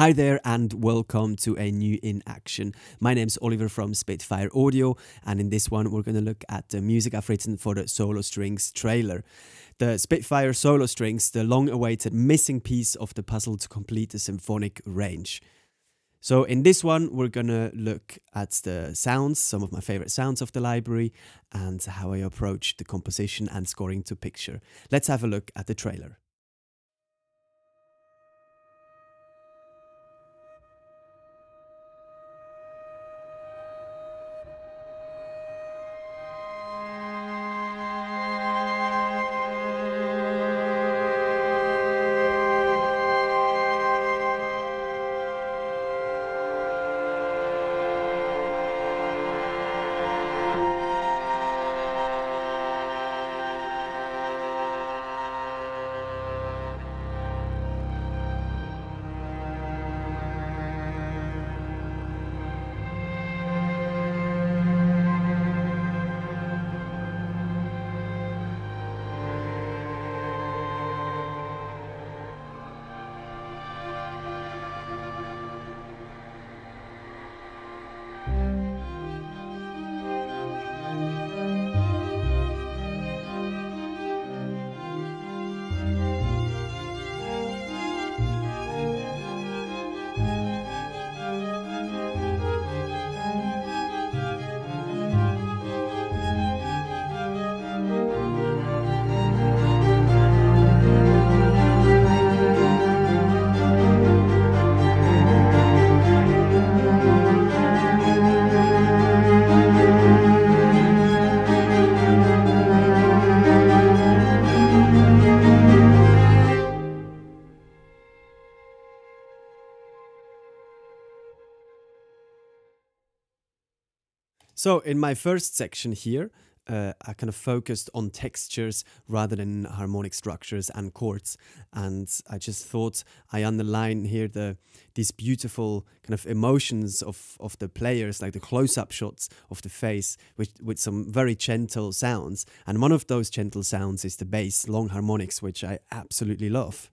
Hi there, and welcome to a new in action. My name's Oliver from Spitfire Audio, and in this one, we're going to look at the music I've written for the Solo Strings trailer. The Spitfire Solo Strings, the long awaited missing piece of the puzzle to complete the symphonic range. So, in this one, we're going to look at the sounds, some of my favorite sounds of the library, and how I approach the composition and scoring to picture. Let's have a look at the trailer. So, in my first section here, uh, I kind of focused on textures rather than harmonic structures and chords. And I just thought I underline here the these beautiful kind of emotions of, of the players, like the close-up shots of the face with, with some very gentle sounds. And one of those gentle sounds is the bass, long harmonics, which I absolutely love.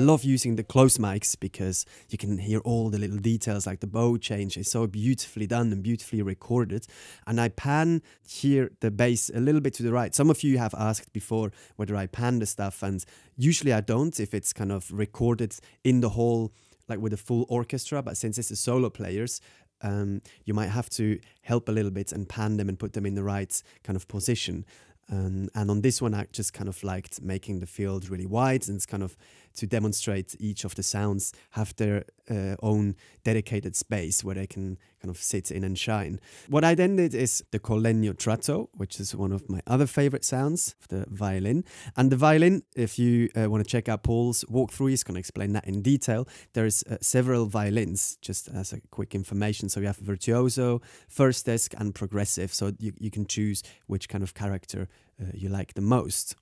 Love using the close mics because you can hear all the little details, like the bow change is so beautifully done and beautifully recorded. And I pan here the bass a little bit to the right. Some of you have asked before whether I pan the stuff, and usually I don't if it's kind of recorded in the whole, like with a full orchestra. But since it's a solo players, um, you might have to help a little bit and pan them and put them in the right kind of position. Um, and on this one, I just kind of liked making the field really wide and it's kind of to demonstrate each of the sounds have their uh, own dedicated space where they can kind of sit in and shine. What I then did is the Col Legno Tratto, which is one of my other favorite sounds of the violin. And the violin, if you uh, want to check out Paul's walkthrough, he's going to explain that in detail. There's uh, several violins, just as a quick information. So you have virtuoso, first desk, and progressive. So you, you can choose which kind of character uh, you like the most.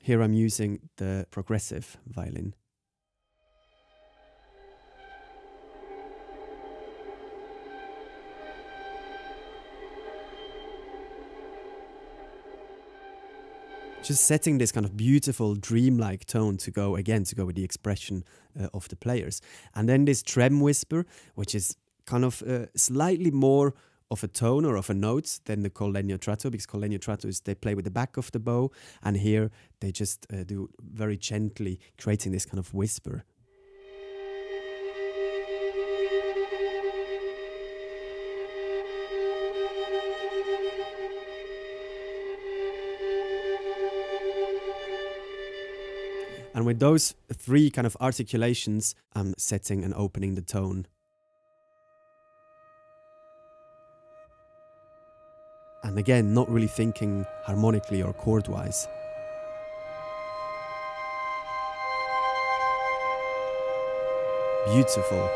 Here I'm using the progressive violin. just setting this kind of beautiful dreamlike tone to go again to go with the expression uh, of the players and then this trem whisper which is kind of uh, slightly more of a tone or of a note than the Col Legno Tratto because Col Legno Tratto is they play with the back of the bow and here they just uh, do very gently creating this kind of whisper. And with those three kind of articulations, I'm setting and opening the tone and again, not really thinking harmonically or chord wise. Beautiful.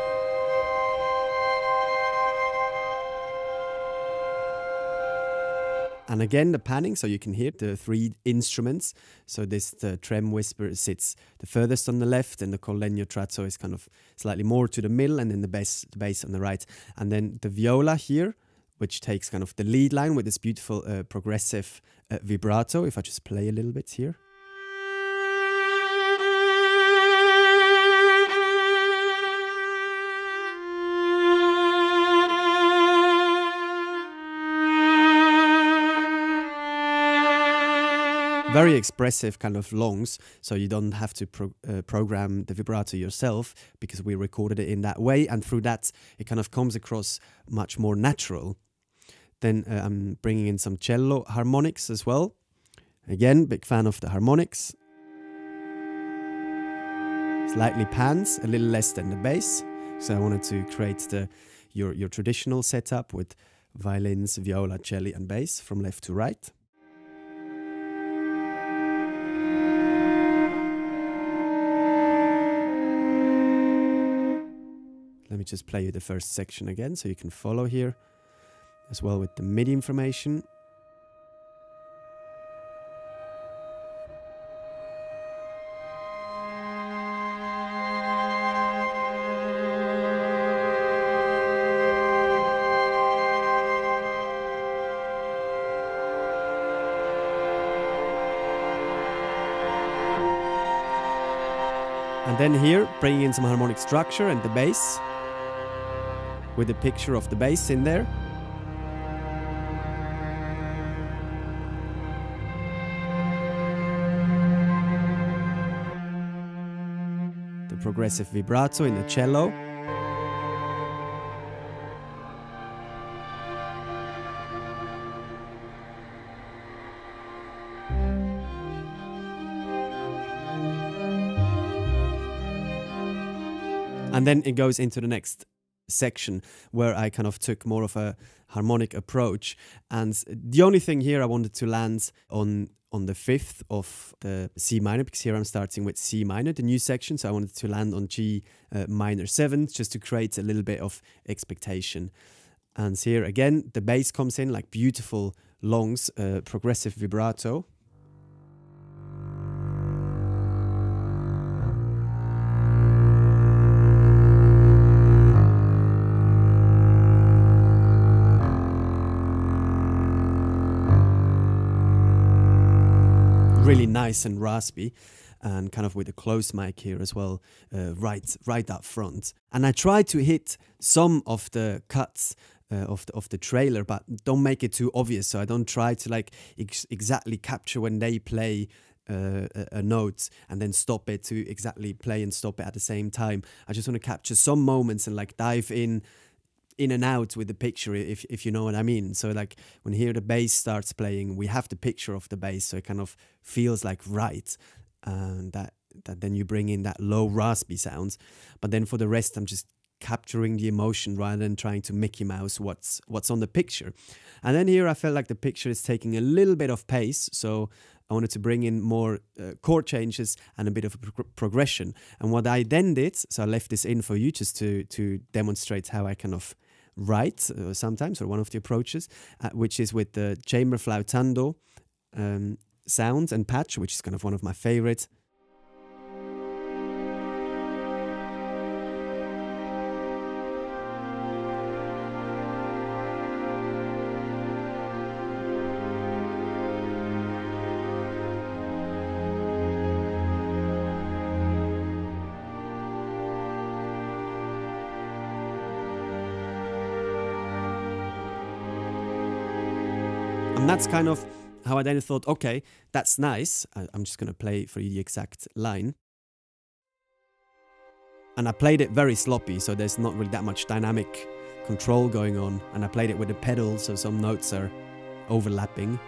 And again, the panning, so you can hear the three instruments. So this the trem whisper sits the furthest on the left, and the col legno tratto is kind of slightly more to the middle, and then the bass, the bass on the right. And then the viola here, which takes kind of the lead line with this beautiful uh, progressive uh, vibrato. If I just play a little bit here. Very expressive kind of longs so you don't have to pro uh, program the vibrato yourself because we recorded it in that way and through that it kind of comes across much more natural. Then uh, i'm bringing in some cello harmonics as well. Again big fan of the harmonics. Slightly pans a little less than the bass. So i wanted to create the your your traditional setup with violins viola cello and bass from left to right me just play you the first section again so you can follow here as well with the MIDI information. And then here, bringing in some harmonic structure and the bass with a picture of the bass in there. The progressive vibrato in the cello. And then it goes into the next section where I kind of took more of a harmonic approach. And the only thing here I wanted to land on on the fifth of the C minor because here I'm starting with C minor, the new section. So I wanted to land on G uh, minor seventh just to create a little bit of expectation. And here again, the bass comes in like beautiful longs, uh, progressive vibrato. Really nice and raspy and kind of with a close mic here as well, uh, right right up front. And I try to hit some of the cuts uh, of the of the trailer, but don't make it too obvious. So I don't try to like ex exactly capture when they play. Uh, a, a note and then stop it to exactly play and stop it at the same time. I just want to capture some moments and like dive in in and out with the picture if if you know what I mean. So like when here the bass starts playing, we have the picture of the bass, so it kind of feels like right, and that that then you bring in that low raspy sounds. But then for the rest, I'm just capturing the emotion rather than trying to Mickey Mouse what's what's on the picture. And then here I felt like the picture is taking a little bit of pace, so I wanted to bring in more uh, chord changes and a bit of a pro progression. And what I then did, so I left this in for you just to to demonstrate how I kind of write uh, sometimes, or one of the approaches, uh, which is with the chamber flautando um, sounds and patch, which is kind of one of my favorites. And that's kind of how I then thought, okay, that's nice. I, am just going to play for you the exact line. And I played it very sloppy, so there's not really that much dynamic control going on. And I played it with the pedal, so some notes are overlapping.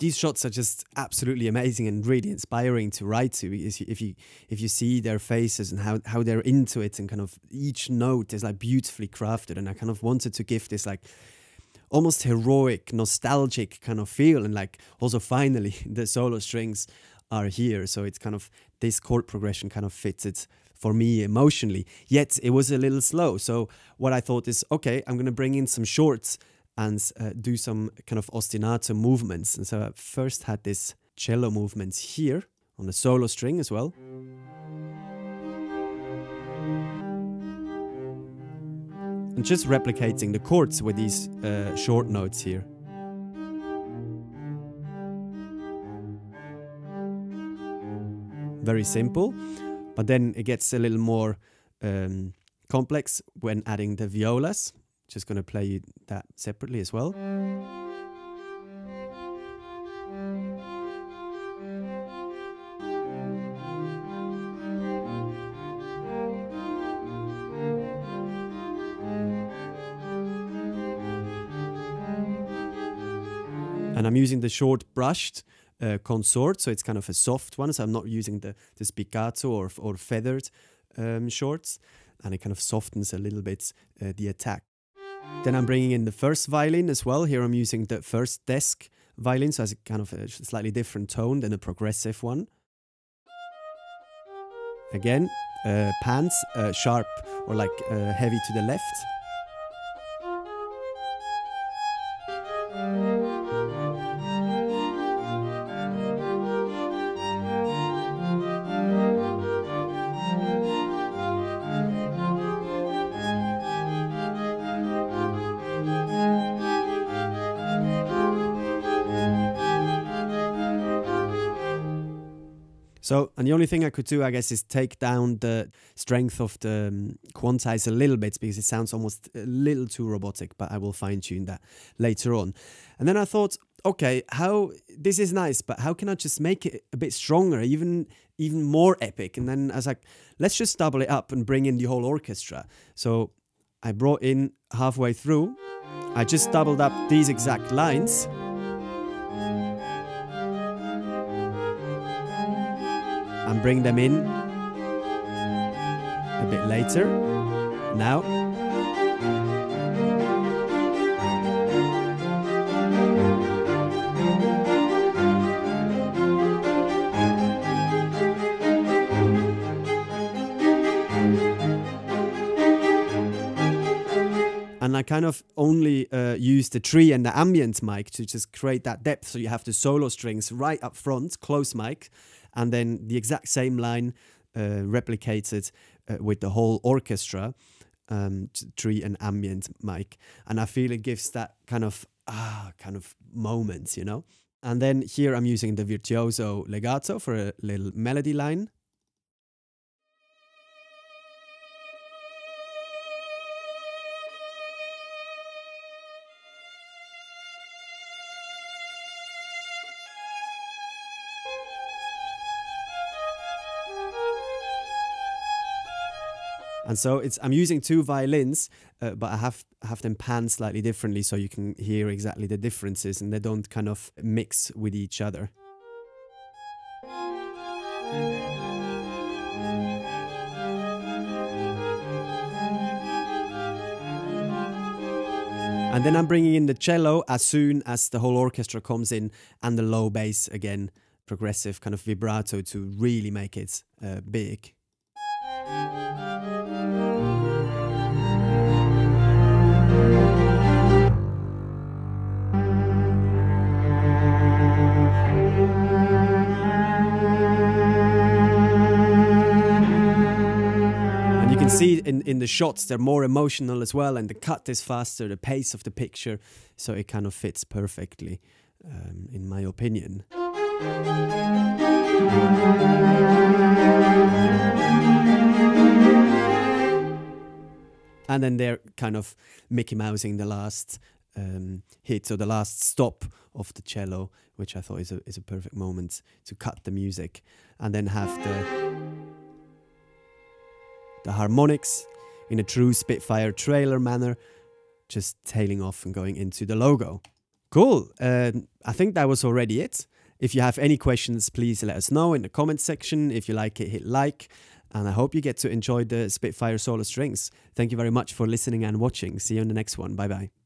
These shots are just absolutely amazing and really inspiring to write to if you if you see their faces and how, how they're into it and kind of each note is like beautifully crafted. And I kind of wanted to give this like almost heroic nostalgic kind of feel. And like also finally the solo strings are here. So it's kind of this chord progression kind of fits it for me emotionally. Yet it was a little slow. So what I thought is okay I'm gonna bring in some shorts and uh, do some kind of ostinato movements. And so I first had this cello movements here on the solo string as well. And just replicating the chords with these uh, short notes here. Very simple, but then it gets a little more um, complex when adding the violas just going to play you that separately as well. And I'm using the short brushed uh, consort, so it's kind of a soft one. So I'm not using the, the spiccato or, or feathered um, shorts, and it kind of softens a little bit uh, the attack. Then I'm bringing in the first violin as well. Here I'm using the first desk violin, so it's kind of a slightly different tone than a progressive one. Again, uh, pans, uh, sharp or like uh, heavy to the left. So, and the only thing I could do, I guess, is take down the strength of the um, quantize a little bit because it sounds almost a little too robotic, but I will fine tune that later on. And then I thought, okay, how this is nice, but how can I just make it a bit stronger, even even more epic? And then I was like, let's just double it up and bring in the whole orchestra. So I brought in halfway through, I just doubled up these exact lines. And bring them in a bit later. Now. and I kind of only uh, use the tree and the ambient mic to just create that depth. So you have the solo strings right up front, close mic, and then the exact same line uh, replicated uh, with the whole orchestra, um, tree and ambient mic, and I feel it gives that kind of ah kind of moment, you know. And then here I'm using the virtuoso legato for a little melody line. And so it's I'm using two violins, uh, but I have have them panned slightly differently so you can hear exactly the differences and they don't kind of mix with each other. And then I'm bringing in the cello as soon as the whole orchestra comes in and the low bass again, progressive kind of vibrato to really make it uh, big. See in, in the shots they're more emotional as well and the cut is faster the pace of the picture so it kind of fits perfectly um, in my opinion. And then they're kind of Mickey Mousing the last um, hit, so the last stop of the cello, which I thought is a is a perfect moment to cut the music, and then have the the harmonics in a true Spitfire trailer manner, just tailing off and going into the logo. Cool. Um, I think that was already it. If you have any questions, please let us know in the comment section. If you like it, hit like. And I hope you get to enjoy the Spitfire solo strings. Thank you very much for listening and watching. See you in the next one. Bye bye.